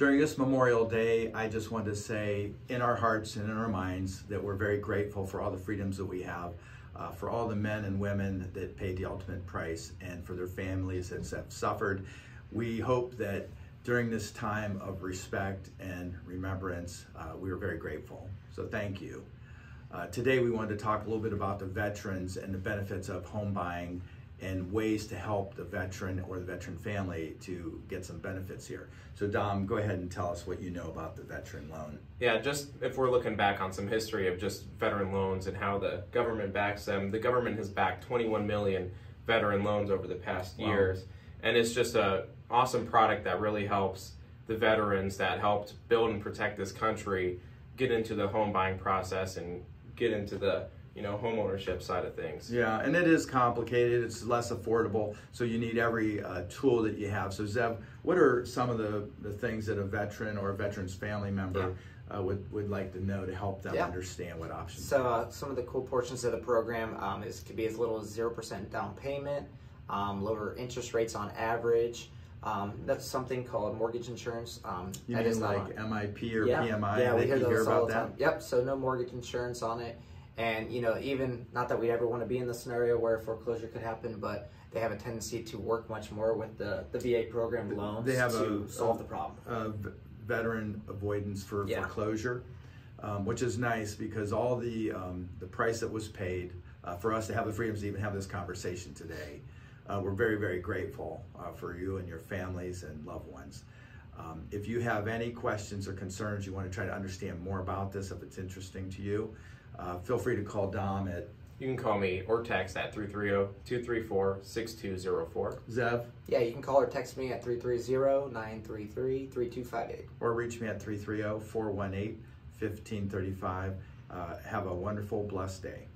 During this Memorial Day, I just want to say in our hearts and in our minds that we're very grateful for all the freedoms that we have, uh, for all the men and women that paid the ultimate price, and for their families that have suffered. We hope that during this time of respect and remembrance, uh, we are very grateful. So thank you. Uh, today we wanted to talk a little bit about the veterans and the benefits of home buying and ways to help the veteran or the veteran family to get some benefits here. So Dom, go ahead and tell us what you know about the veteran loan. Yeah, just if we're looking back on some history of just veteran loans and how the government backs them, the government has backed 21 million veteran loans over the past wow. years. And it's just a awesome product that really helps the veterans that helped build and protect this country get into the home buying process and get into the you know, home ownership side of things. Yeah, and it is complicated. It's less affordable, so you need every uh, tool that you have. So Zev, what are some of the, the things that a veteran or a veteran's family member yeah. uh, would, would like to know to help them yeah. understand what options So uh, some of the cool portions of the program um, is could be as little as 0% down payment, um, lower interest rates on average, um, that's something called mortgage insurance. Um, you mean like MIP or yeah, PMI? Yeah, we hear those hear all the time. That? Yep. So no mortgage insurance on it. And you know, even not that we ever want to be in the scenario where foreclosure could happen, but they have a tendency to work much more with the, the VA program loans they have to a, solve the problem. A veteran avoidance for yeah. foreclosure, um, which is nice because all the um, the price that was paid uh, for us to have the freedoms to even have this conversation today, uh, we're very very grateful uh, for you and your families and loved ones. Um, if you have any questions or concerns, you want to try to understand more about this, if it's interesting to you, uh, feel free to call Dom at. You can call me or text at 330-234-6204. Zev? Yeah, you can call or text me at 330-933-3258. Or reach me at 330-418-1535. Uh, have a wonderful, blessed day.